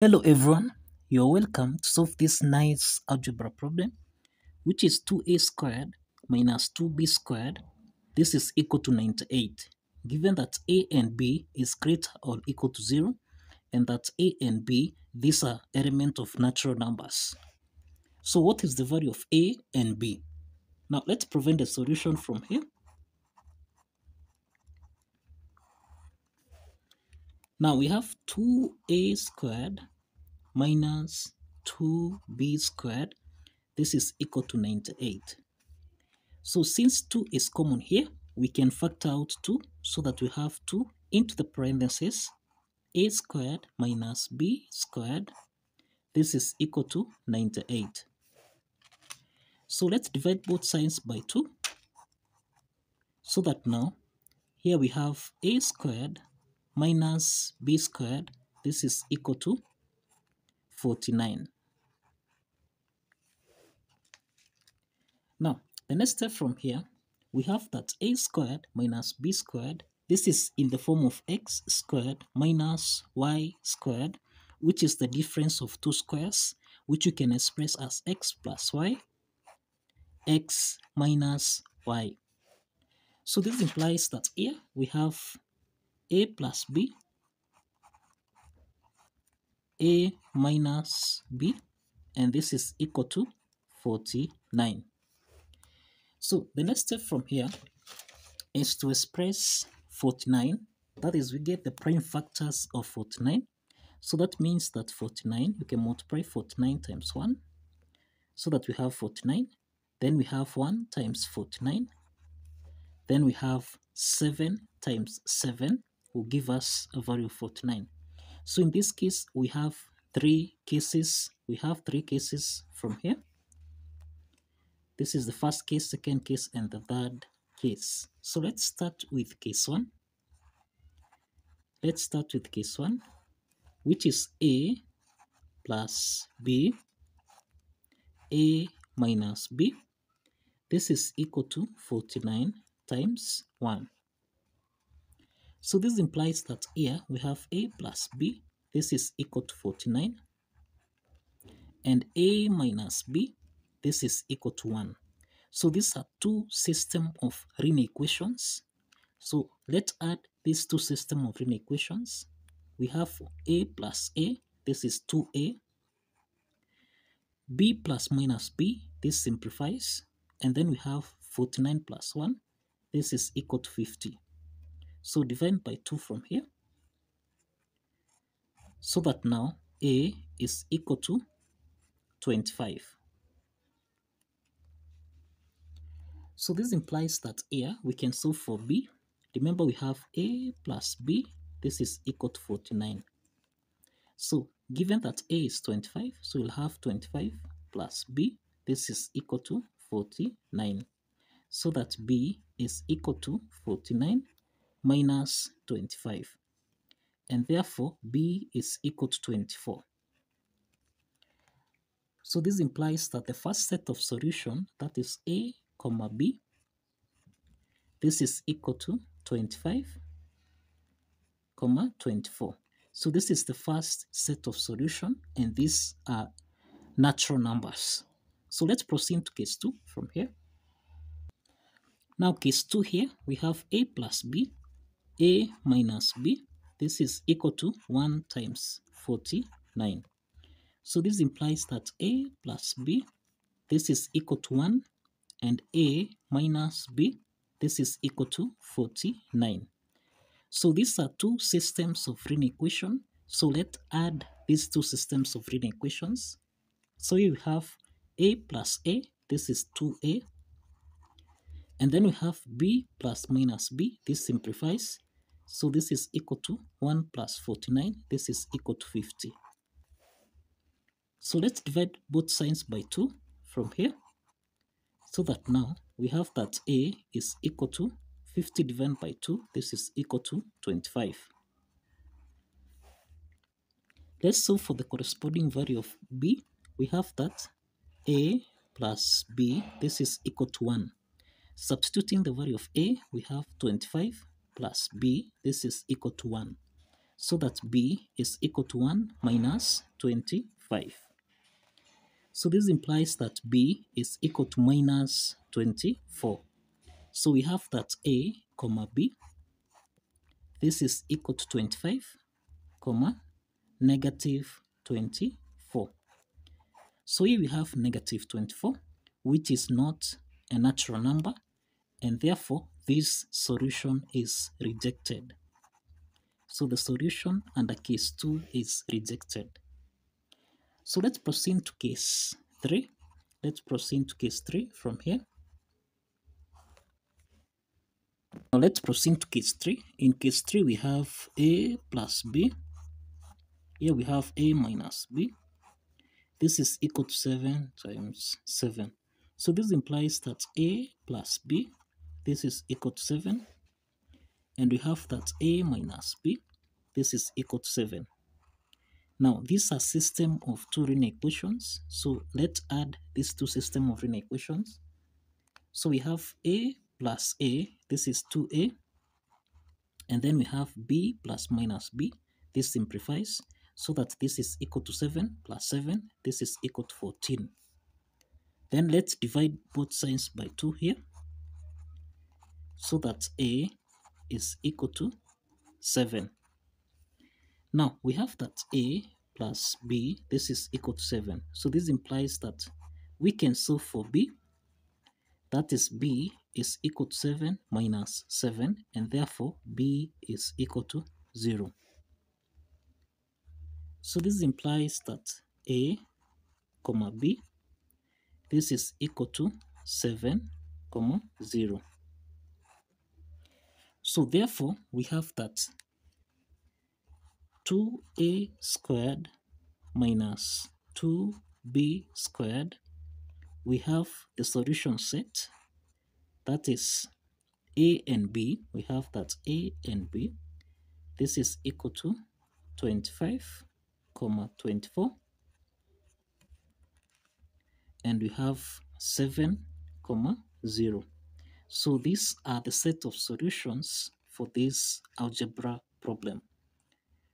Hello everyone, you're welcome to solve this nice algebra problem which is 2a squared minus 2b squared. This is equal to 98 given that a and b is greater or equal to 0 and that a and b these are elements of natural numbers. So what is the value of a and b? Now let's prevent the solution from here. Now we have 2a squared minus 2b squared. This is equal to 98. So since 2 is common here, we can factor out 2 so that we have 2 into the parentheses a squared minus b squared. This is equal to 98. So let's divide both sides by 2 so that now here we have a squared minus b squared. This is equal to 49. Now, the next step from here, we have that a squared minus b squared. This is in the form of x squared minus y squared, which is the difference of two squares, which you can express as x plus y, x minus y. So this implies that here we have a plus b, a minus b, and this is equal to 49. So the next step from here is to express 49. That is, we get the prime factors of 49. So that means that 49, we can multiply 49 times 1. So that we have 49. Then we have 1 times 49. Then we have 7 times 7 will give us a value of 49. So in this case, we have three cases. We have three cases from here. This is the first case, second case, and the third case. So let's start with case 1. Let's start with case 1, which is A plus B, A minus B. This is equal to 49 times 1. So this implies that here we have a plus b, this is equal to 49, and a minus b, this is equal to 1. So these are two system of linear equations. So let's add these two system of linear equations. We have a plus a, this is 2a, b plus minus b, this simplifies, and then we have 49 plus 1, this is equal to 50. So divide by 2 from here. So that now A is equal to 25. So this implies that here we can solve for B. Remember we have A plus B. This is equal to 49. So given that A is 25, so we'll have 25 plus B. This is equal to 49. So that B is equal to 49 minus 25 and therefore b is equal to 24. So this implies that the first set of solution that is a comma b this is equal to 25 comma 24. So this is the first set of solution and these are natural numbers. So let's proceed to case 2 from here. Now case 2 here we have a plus b a minus b this is equal to 1 times 49 so this implies that a plus b this is equal to 1 and a minus b this is equal to 49 so these are two systems of linear equation. So let's add these two systems of linear equations. So you have a plus a this is 2a and then we have b plus minus b. This simplifies so this is equal to 1 plus 49. This is equal to 50. So let's divide both sides by 2 from here. So that now we have that A is equal to 50 divided by 2. This is equal to 25. Let's solve for the corresponding value of B. We have that A plus B. This is equal to 1. Substituting the value of A, we have 25 plus b, this is equal to 1. so that b is equal to 1 minus 25. So this implies that b is equal to minus 24. So we have that a comma b, this is equal to 25, comma, negative 24. So here we have negative 24, which is not a natural number, and therefore this solution is rejected. So the solution under case 2 is rejected. So let's proceed to case 3. Let's proceed to case 3 from here. Now let's proceed to case 3. In case 3 we have a plus b. Here we have a minus b. This is equal to 7 times 7. So this implies that a plus b, this is equal to 7 and we have that a minus b, this is equal to 7. Now, these are system of two linear equations. So let's add these two system of linear equations. So we have a plus a, this is 2a. And then we have b plus minus b. This simplifies so that this is equal to 7 plus 7. This is equal to 14. Then let's divide both sides by 2 here. So that a is equal to 7. Now we have that a plus b, this is equal to 7. So this implies that we can solve for b. That is b is equal to 7 minus 7 and therefore b is equal to 0. So this implies that a comma b this is equal to 7 comma 0. So therefore, we have that 2a squared minus 2b squared, we have the solution set. That is a and b. We have that a and b. This is equal to 25 comma 24 and we have 7 comma 0 so these are the set of solutions for this algebra problem.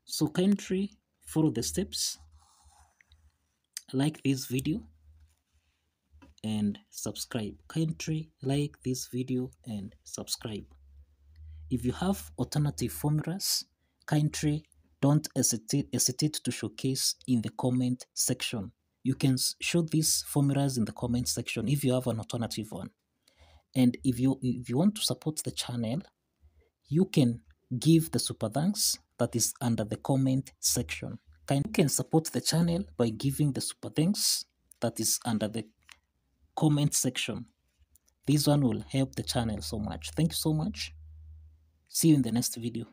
So kindly follow the steps, like this video and subscribe. Kindly like this video and subscribe. If you have alternative formulas, kindly don't hesitate, hesitate to showcase in the comment section. You can show these formulas in the comment section if you have an alternative one and if you if you want to support the channel you can give the super thanks that is under the comment section. Can, you can support the channel by giving the super thanks that is under the comment section. This one will help the channel so much. Thank you so much. See you in the next video